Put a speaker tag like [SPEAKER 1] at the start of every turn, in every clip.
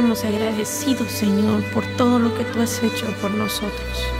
[SPEAKER 1] estamos agradecidos, Señor, por todo lo que tú has hecho por nosotros.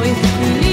[SPEAKER 1] going.